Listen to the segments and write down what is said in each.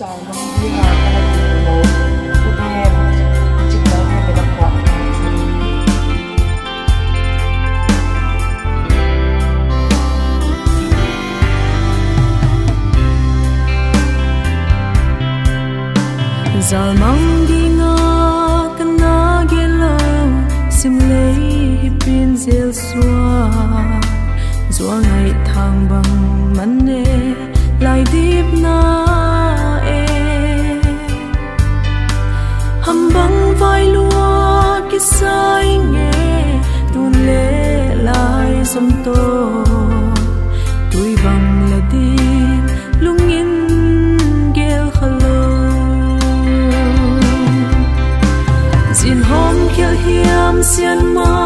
giờ mong đi nga kana gelo sim lei hipin zel swa zua ngai thang bang man ne lai lai som to tui bang la di lungin gel khalo xin hôm kia hiếm xiên ma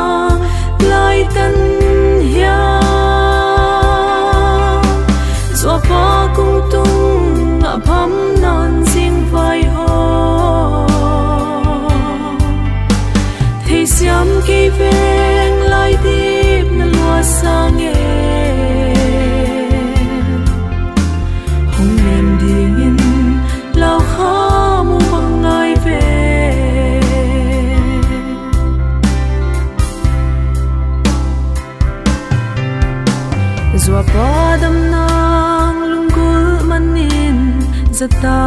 zua pa dam nang lungkul manin zata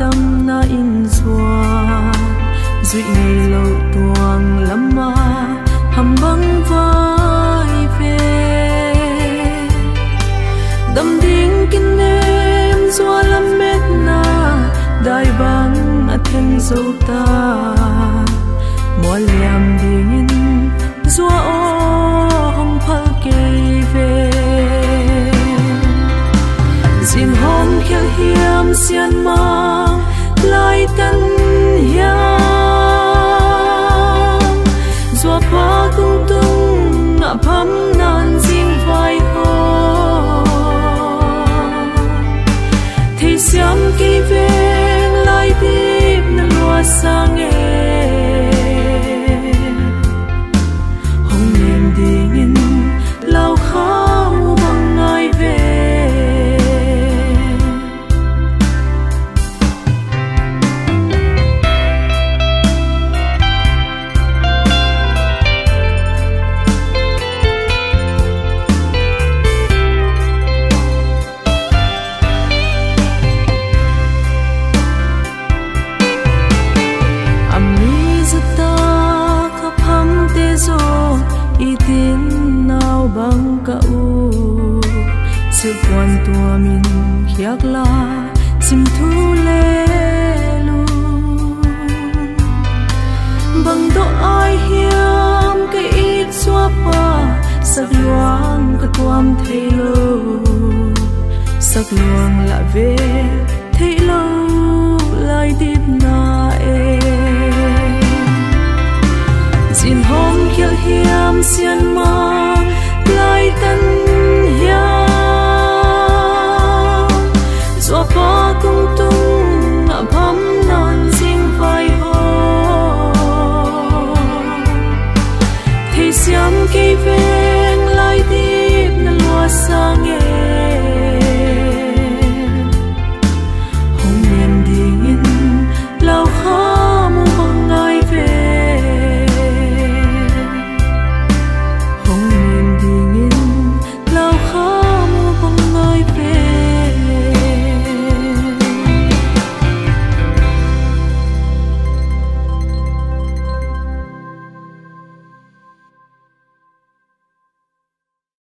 dam na in zua zui ngei lo tuang lama hambang vai ve dam ding kinh nem zua lắm mệt na dai bang a thêm dấu ta. Mo liam ding in zua hiam ma lai tan hiam zua pa kung tung a pham nan jing vai ho thei siam ki về. Sil quan tua min khiak la sim thu lê lu bằng do ai hiếm cái ít xóa pa sắc loang cái tuam thấy lâu sắc loang lại về thấy lâu lại tiếp na e xin hôm khiel hiếm xin